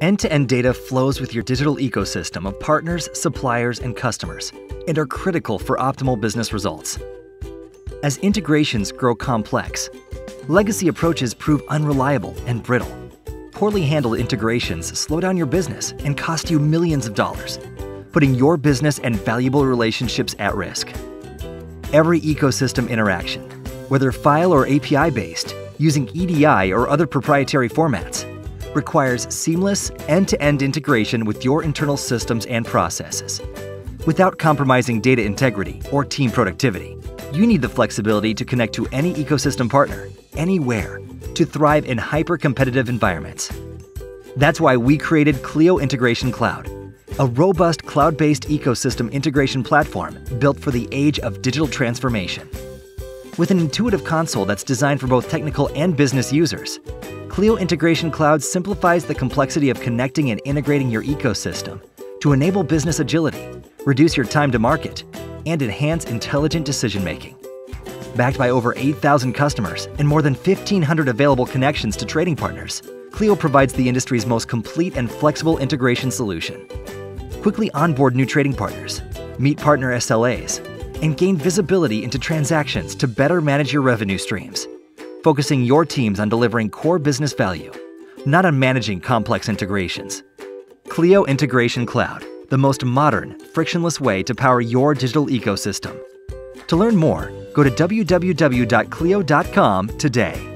End to end data flows with your digital ecosystem of partners, suppliers, and customers, and are critical for optimal business results. As integrations grow complex, legacy approaches prove unreliable and brittle. Poorly handled integrations slow down your business and cost you millions of dollars, putting your business and valuable relationships at risk. Every ecosystem interaction, whether file or API based, using EDI or other proprietary formats, requires seamless end to end integration with your internal systems and processes. Without compromising data integrity or team productivity, you need the flexibility to connect to any ecosystem partner, anywhere, to thrive in hyper competitive environments. That's why we created Cleo Integration Cloud, a robust cloud based ecosystem integration platform built for the age of digital transformation. With an intuitive console that's designed for both technical and business users, Cleo Integration Cloud simplifies the complexity of connecting and integrating your ecosystem to enable business agility, reduce your time to market, and enhance intelligent decision making. Backed by over 8,000 customers and more than 1,500 available connections to trading partners, Cleo provides the industry's most complete and flexible integration solution quickly onboard new trading partners, meet partner SLAs, and gain visibility into transactions to better manage your revenue streams, focusing your teams on delivering core business value, not on managing complex integrations. Cleo Integration Cloud, the most modern, frictionless way to power your digital ecosystem. To learn more, go to www.cleo.com today.